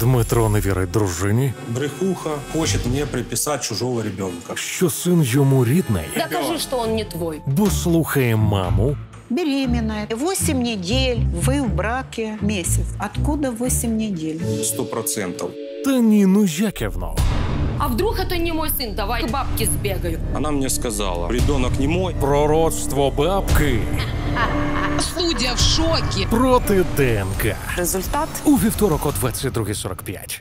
Дмитро не вірить дружині, Брехуха хочет мне приписать чужого ребенка. що син йому рідний, Докажи, что он не твой. бо слухає маму, Беременная. 8 недель. Вы в браке месяц. Откуда 8 недель? Сто процентов. та Ніну Яківну. А вдруг это не мой сын? Давай к бабке сбегаю. Она мне сказала, ребенок не мой. Пророцтво бабки Судя в шокі. проти ДНК. Результат У вівторок о 22.45.